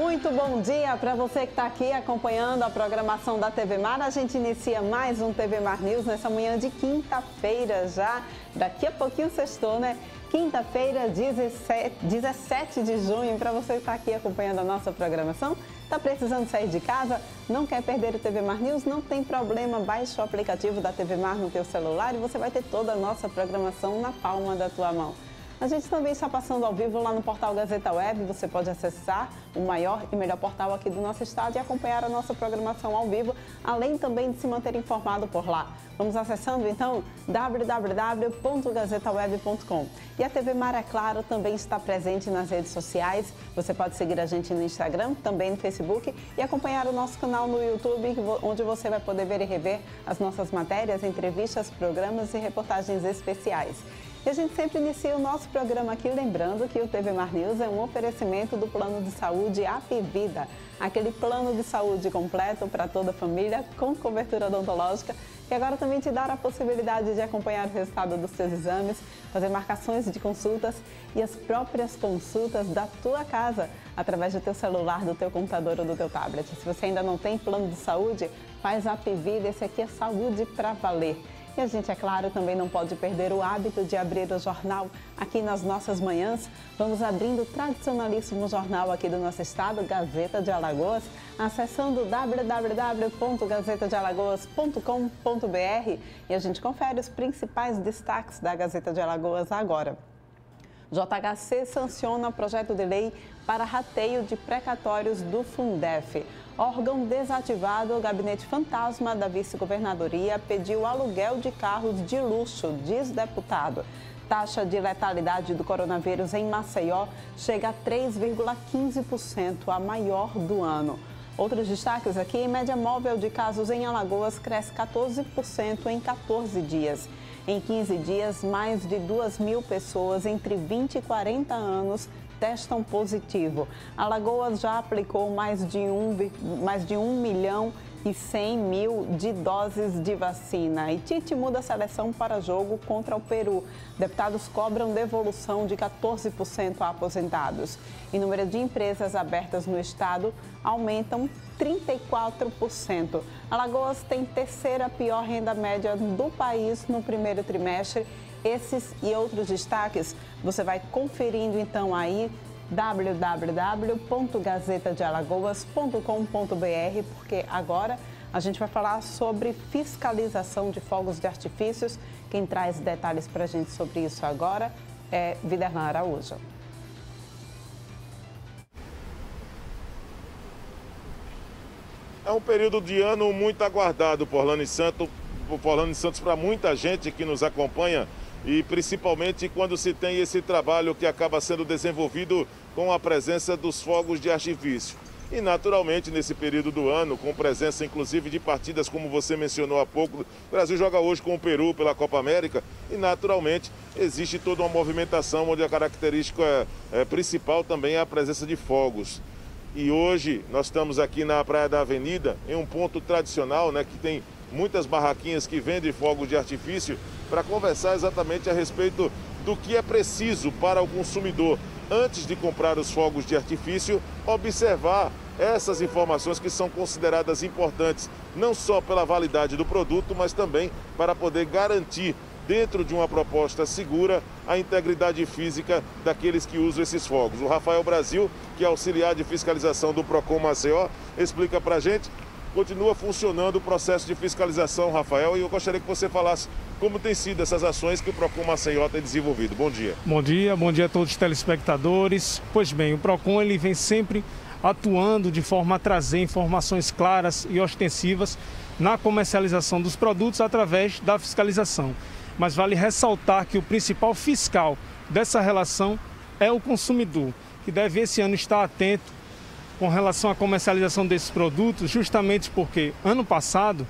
Muito bom dia para você que está aqui acompanhando a programação da TV Mar. A gente inicia mais um TV Mar News nessa manhã de quinta-feira já. Daqui a pouquinho sextou, né? Quinta-feira, 17, 17 de junho, para você que está aqui acompanhando a nossa programação. Está precisando sair de casa? Não quer perder o TV Mar News? Não tem problema, baixe o aplicativo da TV Mar no teu celular e você vai ter toda a nossa programação na palma da tua mão. A gente também está passando ao vivo lá no portal Gazeta Web. Você pode acessar o maior e melhor portal aqui do nosso estado e acompanhar a nossa programação ao vivo, além também de se manter informado por lá. Vamos acessando então www.gazetaweb.com. E a TV Mar, é claro, também está presente nas redes sociais. Você pode seguir a gente no Instagram, também no Facebook e acompanhar o nosso canal no YouTube, onde você vai poder ver e rever as nossas matérias, entrevistas, programas e reportagens especiais. E a gente sempre inicia o nosso programa aqui lembrando que o TV Mar News é um oferecimento do plano de saúde Apivida, aquele plano de saúde completo para toda a família com cobertura odontológica e agora também te dar a possibilidade de acompanhar o resultado dos seus exames, fazer marcações de consultas e as próprias consultas da tua casa através do teu celular, do teu computador ou do teu tablet. Se você ainda não tem plano de saúde, faz a Apivida, esse aqui é saúde para valer. E a gente, é claro, também não pode perder o hábito de abrir o jornal aqui nas nossas manhãs. Vamos abrindo o tradicionalíssimo jornal aqui do nosso estado, Gazeta de Alagoas, acessando www.gazetadealagoas.com.br e a gente confere os principais destaques da Gazeta de Alagoas agora. JHC sanciona projeto de lei para rateio de precatórios do Fundef. Órgão desativado, o gabinete fantasma da vice-governadoria pediu aluguel de carros de luxo, diz deputado. Taxa de letalidade do coronavírus em Maceió chega a 3,15%, a maior do ano. Outros destaques aqui: média móvel de casos em Alagoas cresce 14% em 14 dias. Em 15 dias, mais de 2 mil pessoas entre 20 e 40 anos testam positivo. Alagoas já aplicou mais de um, mais de um milhão e 100 mil de doses de vacina. E Tite muda a seleção para jogo contra o Peru. Deputados cobram devolução de 14% a aposentados. E número de empresas abertas no estado aumentam 34%. Alagoas tem terceira pior renda média do país no primeiro trimestre esses e outros destaques você vai conferindo então aí www.gazetadealagoas.com.br, porque agora a gente vai falar sobre fiscalização de fogos de artifícios. Quem traz detalhes para a gente sobre isso agora é Viderlan Araújo. É um período de ano muito aguardado por Lani Santos, Santos para muita gente que nos acompanha e principalmente quando se tem esse trabalho que acaba sendo desenvolvido com a presença dos fogos de artifício. E naturalmente, nesse período do ano, com presença inclusive de partidas como você mencionou há pouco, o Brasil joga hoje com o Peru pela Copa América e naturalmente existe toda uma movimentação onde a característica é, principal também é a presença de fogos. E hoje nós estamos aqui na Praia da Avenida, em um ponto tradicional, né, que tem muitas barraquinhas que vendem fogos de artifício para conversar exatamente a respeito do que é preciso para o consumidor, antes de comprar os fogos de artifício, observar essas informações que são consideradas importantes, não só pela validade do produto, mas também para poder garantir, dentro de uma proposta segura, a integridade física daqueles que usam esses fogos. O Rafael Brasil, que é auxiliar de fiscalização do PROCON Maceió, explica para gente continua funcionando o processo de fiscalização, Rafael, e eu gostaria que você falasse como tem sido essas ações que o Procon Maceió tem desenvolvido. Bom dia. Bom dia, bom dia a todos os telespectadores. Pois bem, o Procon ele vem sempre atuando de forma a trazer informações claras e ostensivas na comercialização dos produtos através da fiscalização. Mas vale ressaltar que o principal fiscal dessa relação é o consumidor, que deve esse ano estar atento com relação à comercialização desses produtos, justamente porque ano passado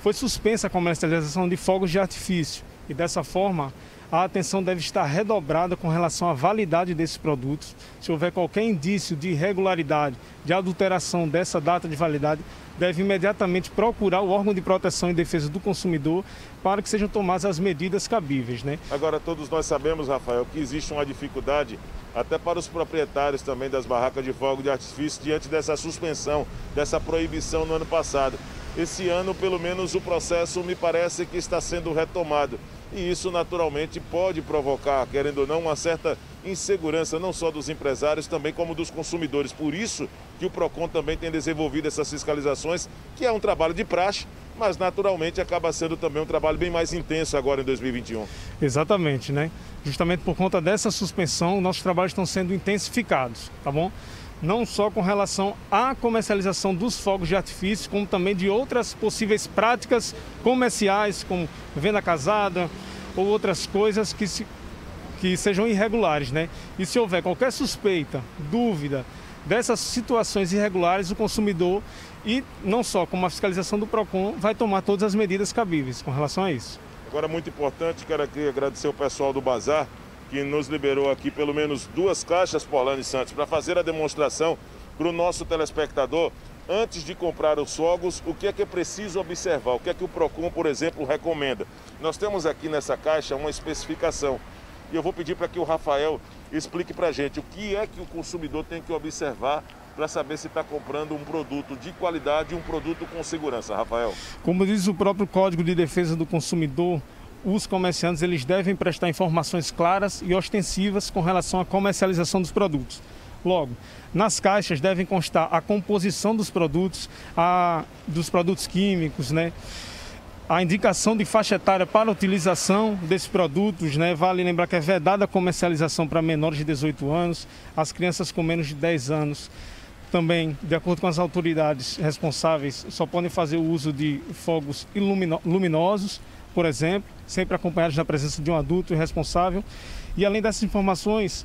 foi suspensa a comercialização de fogos de artifício e dessa forma a atenção deve estar redobrada com relação à validade desses produtos. Se houver qualquer indício de irregularidade, de adulteração dessa data de validade, deve imediatamente procurar o órgão de proteção e defesa do consumidor para que sejam tomadas as medidas cabíveis. Né? Agora, todos nós sabemos, Rafael, que existe uma dificuldade até para os proprietários também das barracas de fogo de artifício diante dessa suspensão, dessa proibição no ano passado. Esse ano, pelo menos, o processo me parece que está sendo retomado. E isso, naturalmente, pode provocar, querendo ou não, uma certa insegurança, não só dos empresários, também como dos consumidores. Por isso que o PROCON também tem desenvolvido essas fiscalizações, que é um trabalho de praxe, mas naturalmente acaba sendo também um trabalho bem mais intenso agora em 2021. Exatamente, né? Justamente por conta dessa suspensão, nossos trabalhos estão sendo intensificados, tá bom? Não só com relação à comercialização dos fogos de artifício, como também de outras possíveis práticas comerciais, como venda casada ou outras coisas que, se, que sejam irregulares, né? E se houver qualquer suspeita, dúvida dessas situações irregulares, o consumidor e não só como a fiscalização do PROCON vai tomar todas as medidas cabíveis com relação a isso. Agora, muito importante, quero aqui agradecer o pessoal do Bazar, que nos liberou aqui pelo menos duas caixas Polane Santos para fazer a demonstração para o nosso telespectador, antes de comprar os fogos, o que é que é preciso observar, o que é que o PROCON, por exemplo, recomenda. Nós temos aqui nessa caixa uma especificação e eu vou pedir para que o Rafael explique para a gente o que é que o consumidor tem que observar para saber se está comprando um produto de qualidade um produto com segurança, Rafael. Como diz o próprio Código de Defesa do Consumidor, os comerciantes eles devem prestar informações claras e ostensivas com relação à comercialização dos produtos. Logo, nas caixas devem constar a composição dos produtos, a, dos produtos químicos, né? a indicação de faixa etária para utilização desses produtos, né? Vale lembrar que é vedada a comercialização para menores de 18 anos, as crianças com menos de 10 anos também, de acordo com as autoridades responsáveis, só podem fazer o uso de fogos luminosos, por exemplo, sempre acompanhados da presença de um adulto responsável. E além dessas informações,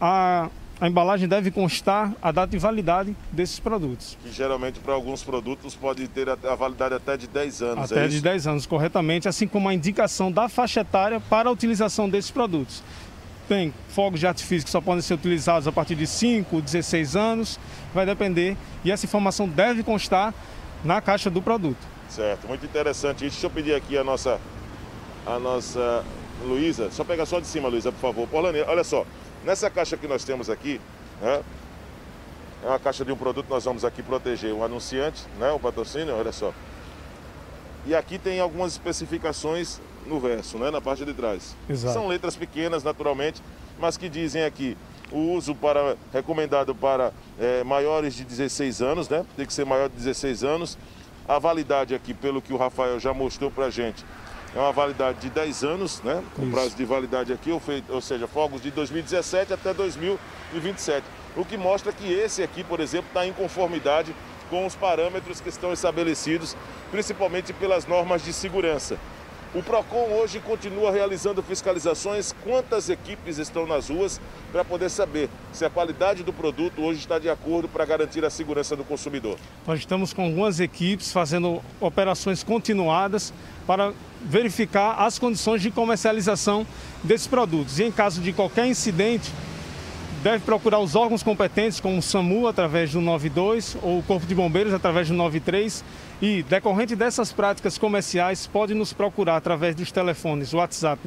a, a embalagem deve constar a data de validade desses produtos. Que geralmente para alguns produtos pode ter a validade até de 10 anos. Até é de 10 anos, corretamente, assim como a indicação da faixa etária para a utilização desses produtos tem fogos de artifício que só podem ser utilizados a partir de 5, 16 anos, vai depender. E essa informação deve constar na caixa do produto. Certo, muito interessante. Deixa eu pedir aqui a nossa, a nossa Luísa, só pega só de cima, Luísa, por favor. Olha só, nessa caixa que nós temos aqui, né, é uma caixa de um produto, nós vamos aqui proteger o anunciante, né, o patrocínio, olha só. E aqui tem algumas especificações no verso, né, na parte de trás. Exato. São letras pequenas, naturalmente, mas que dizem aqui o uso para, recomendado para é, maiores de 16 anos, né? Tem que ser maior de 16 anos. A validade aqui, pelo que o Rafael já mostrou para a gente, é uma validade de 10 anos, né? O prazo de validade aqui, ou seja, fogos de 2017 até 2027. O que mostra que esse aqui, por exemplo, está em conformidade com os parâmetros que estão estabelecidos, principalmente pelas normas de segurança. O PROCON hoje continua realizando fiscalizações. Quantas equipes estão nas ruas para poder saber se a qualidade do produto hoje está de acordo para garantir a segurança do consumidor? Nós estamos com algumas equipes fazendo operações continuadas para verificar as condições de comercialização desses produtos. E em caso de qualquer incidente, deve procurar os órgãos competentes, como o SAMU, através do 92, ou o Corpo de Bombeiros, através do 93. E, decorrente dessas práticas comerciais, pode nos procurar através dos telefones WhatsApp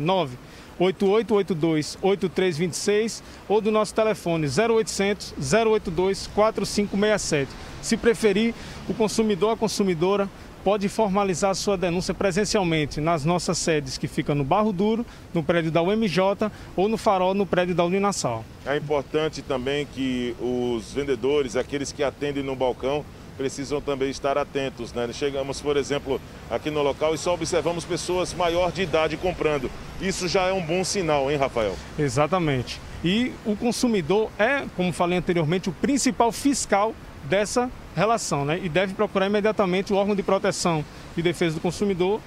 98882-8326 ou do nosso telefone 0800 082 4567. Se preferir, o consumidor, a consumidora, pode formalizar sua denúncia presencialmente nas nossas sedes que ficam no Barro Duro, no prédio da UMJ ou no Farol, no prédio da Uninassal. É importante também que os vendedores, aqueles que atendem no balcão, precisam também estar atentos. Né? Chegamos, por exemplo, aqui no local e só observamos pessoas maior de idade comprando. Isso já é um bom sinal, hein, Rafael? Exatamente. E o consumidor é, como falei anteriormente, o principal fiscal dessa relação, né? E deve procurar imediatamente o órgão de proteção e defesa do consumidor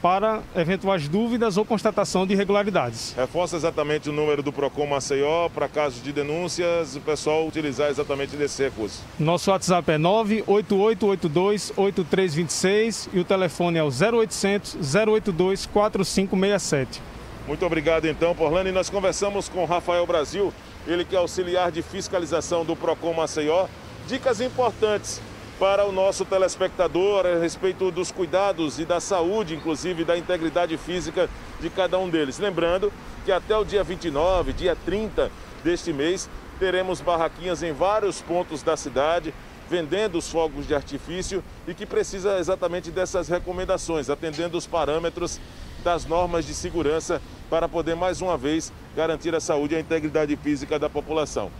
para eventuais dúvidas ou constatação de irregularidades. Reforça exatamente o número do PROCON Maceió para casos de denúncias, o pessoal utilizar exatamente desse recurso. Nosso WhatsApp é 988828326 e o telefone é o 0800 082 4567. Muito obrigado então, Porlane. Nós conversamos com Rafael Brasil, ele que é auxiliar de fiscalização do Procon Maceió. Dicas importantes para o nosso telespectador a respeito dos cuidados e da saúde, inclusive da integridade física de cada um deles. Lembrando que até o dia 29, dia 30 deste mês, teremos barraquinhas em vários pontos da cidade, vendendo os fogos de artifício e que precisa exatamente dessas recomendações, atendendo os parâmetros das normas de segurança para poder mais uma vez garantir a saúde e a integridade física da população.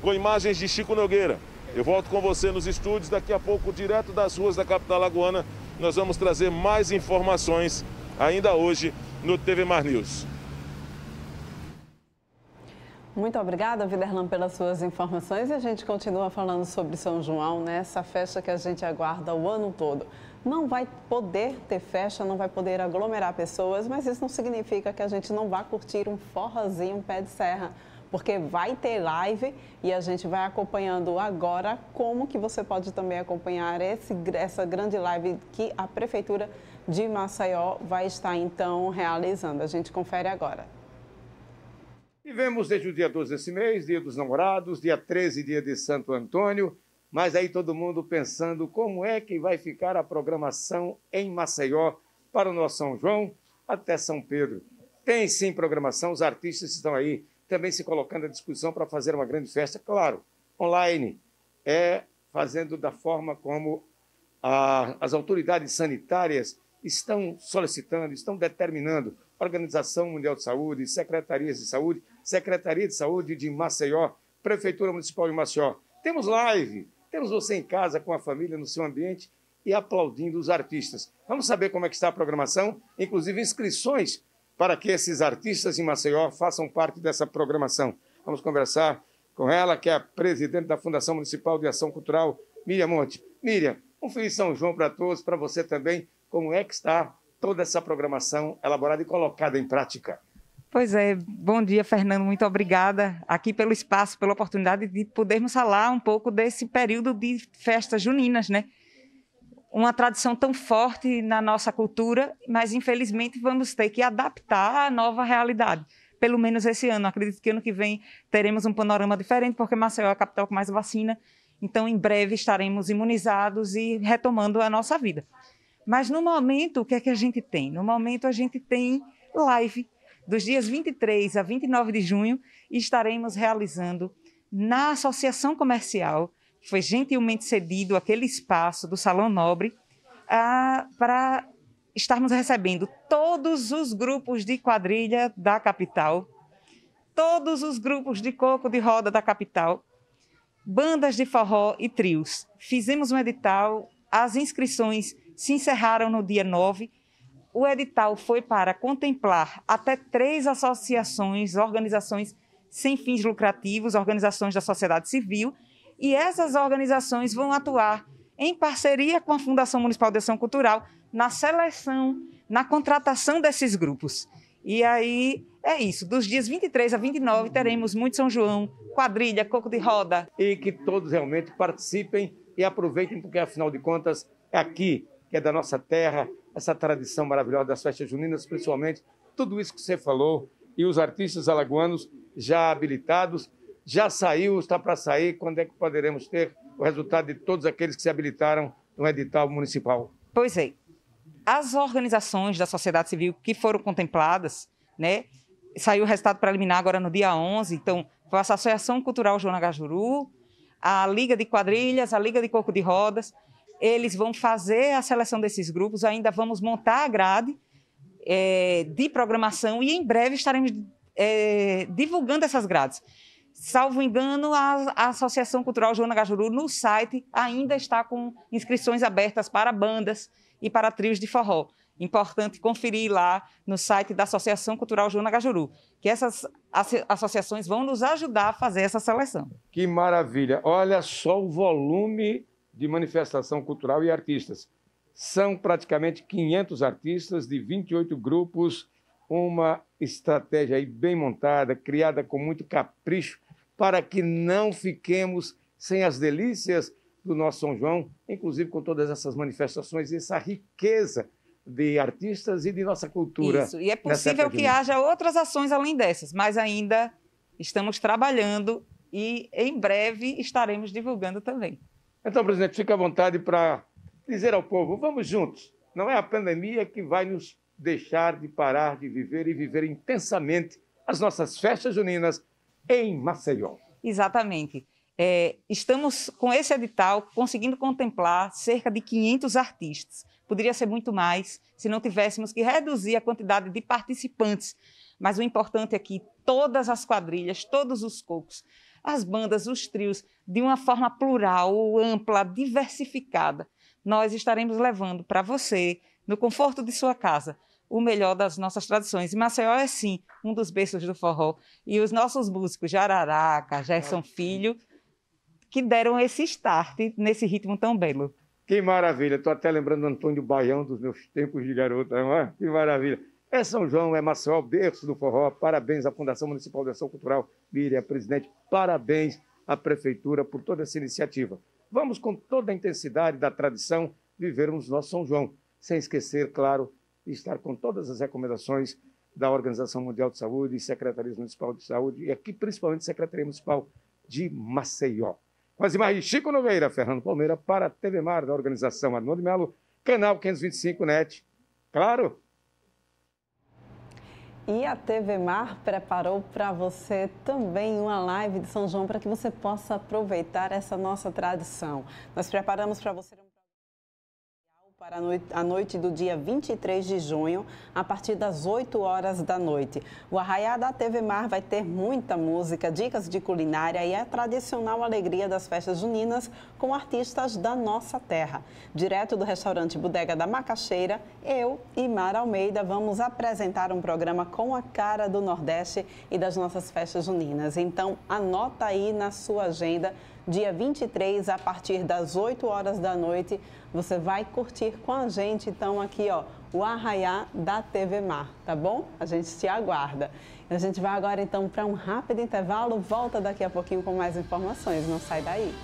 Com imagens de Chico Nogueira, eu volto com você nos estúdios daqui a pouco, direto das ruas da capital lagoana. Nós vamos trazer mais informações ainda hoje no TV Mar News. Muito obrigada, Viderlan, pelas suas informações. E a gente continua falando sobre São João, né? essa festa que a gente aguarda o ano todo. Não vai poder ter festa, não vai poder aglomerar pessoas, mas isso não significa que a gente não vá curtir um forrozinho, pé de serra porque vai ter live e a gente vai acompanhando agora como que você pode também acompanhar esse, essa grande live que a Prefeitura de Maceió vai estar então realizando. A gente confere agora. Tivemos desde o dia 12 desse mês, dia dos namorados, dia 13, dia de Santo Antônio, mas aí todo mundo pensando como é que vai ficar a programação em Maceió para o nosso São João até São Pedro. Tem sim programação, os artistas estão aí também se colocando à disposição para fazer uma grande festa, claro, online, é fazendo da forma como a, as autoridades sanitárias estão solicitando, estão determinando, Organização Mundial de Saúde, Secretarias de Saúde, Secretaria de Saúde de Maceió, Prefeitura Municipal de Maceió. Temos live, temos você em casa com a família no seu ambiente e aplaudindo os artistas. Vamos saber como é que está a programação, inclusive inscrições para que esses artistas em Maceió façam parte dessa programação. Vamos conversar com ela, que é a presidente da Fundação Municipal de Ação Cultural, Miriam Monte. Miriam, um feliz São João para todos, para você também. Como é que está toda essa programação elaborada e colocada em prática? Pois é, bom dia, Fernando. Muito obrigada aqui pelo espaço, pela oportunidade de podermos falar um pouco desse período de festas juninas, né? Uma tradição tão forte na nossa cultura, mas infelizmente vamos ter que adaptar à nova realidade. Pelo menos esse ano. Acredito que ano que vem teremos um panorama diferente, porque Maceió é a capital com mais vacina. Então, em breve estaremos imunizados e retomando a nossa vida. Mas no momento, o que é que a gente tem? No momento, a gente tem live dos dias 23 a 29 de junho, estaremos realizando na Associação Comercial, foi gentilmente cedido aquele espaço do Salão Nobre, para estarmos recebendo todos os grupos de quadrilha da capital, todos os grupos de coco de roda da capital, bandas de forró e trios. Fizemos um edital, as inscrições se encerraram no dia 9 o edital foi para contemplar até três associações, organizações sem fins lucrativos, organizações da sociedade civil, e essas organizações vão atuar em parceria com a Fundação Municipal de Ação Cultural na seleção, na contratação desses grupos. E aí é isso, dos dias 23 a 29 teremos muito São João, quadrilha, coco de roda. E que todos realmente participem e aproveitem, porque afinal de contas é aqui que é da nossa terra, essa tradição maravilhosa das festas juninas, principalmente tudo isso que você falou, e os artistas alagoanos já habilitados, já saiu, está para sair, quando é que poderemos ter o resultado de todos aqueles que se habilitaram no edital municipal? Pois é. As organizações da sociedade civil que foram contempladas, né, saiu o resultado preliminar agora no dia 11, então foi a Associação Cultural Joana Gajuru, a Liga de Quadrilhas, a Liga de Corpo de Rodas, eles vão fazer a seleção desses grupos, ainda vamos montar a grade é, de programação e em breve estaremos é, divulgando essas grades. Salvo engano, a, Associação Cultural Joana Gajuru, no site, ainda está com inscrições abertas para bandas e para trios de forró. Importante conferir lá no site da Associação Cultural Joana Gajuru, que essas associações vão nos ajudar a fazer essa seleção. Que maravilha! Olha só o volume de manifestação cultural e artistas. São praticamente 500 artistas de 28 grupos, uma estratégia aí bem montada, criada com muito capricho, para que não fiquemos sem as delícias do nosso São João, inclusive com todas essas manifestações, essa riqueza de artistas e de nossa cultura. Isso, e é possível que haja outras ações além dessas, mas ainda estamos trabalhando e em breve estaremos divulgando também. Então, presidente, fique à vontade para dizer ao povo: vamos juntos. Não é a pandemia que vai nos deixar de parar de viver e viver intensamente as nossas festas juninas em Maceió. Exatamente. É, estamos com esse edital conseguindo contemplar cerca de 500 artistas. Poderia ser muito mais se não tivéssemos que reduzir a quantidade de participantes. Mas o importante é que todas as quadrilhas, todos os cocos, as bandas, os trios, de uma forma plural, ampla, diversificada, nós estaremos levando para você, no conforto de sua casa, o melhor das nossas tradições. E Maceió é, sim, um dos berços do forró. E os nossos músicos, Jararaca, Gerson Filho, que deram esse start nesse ritmo tão belo. Que maravilha! Estou até lembrando Antônio Baião dos meus tempos de garota, não é? Que maravilha! É São João, é Maceió, berço do forró. Parabéns à Fundação Municipal de Ação Cultural, Miriam, presidente. Parabéns à Prefeitura por toda essa iniciativa. Vamos, com toda a intensidade da tradição, vivermos nosso São João, sem esquecer, claro, estar com todas as recomendações da Organização Mundial de Saúde, Secretaria Municipal de Saúde e aqui principalmente Secretaria Municipal de Maceió. Imagens de Chico Nogueira, Fernando Palmeira, para a TV Mar da Organização Arnoldo Melo, canal 525 NET. Claro! E a TV Mar preparou para você também uma live de São João para que você possa aproveitar essa nossa tradição. Nós preparamos para você para a noite do dia 23 de junho, a partir das 8 horas da noite. O Arraiá da TV Mar vai ter muita música, dicas de culinária e a tradicional alegria das festas juninas com artistas da nossa terra. Direto do restaurante Bodega da Macaxeira, eu e Mara Almeida vamos apresentar um programa com a cara do Nordeste e das nossas festas juninas. Então, anota aí na sua agenda dia 23, a partir das 8 horas da noite, você vai curtir com a gente, então, aqui, ó, o Arraiá da TV Mar, tá bom? A gente te aguarda. A gente vai agora, então, para um rápido intervalo, volta daqui a pouquinho com mais informações, não sai daí.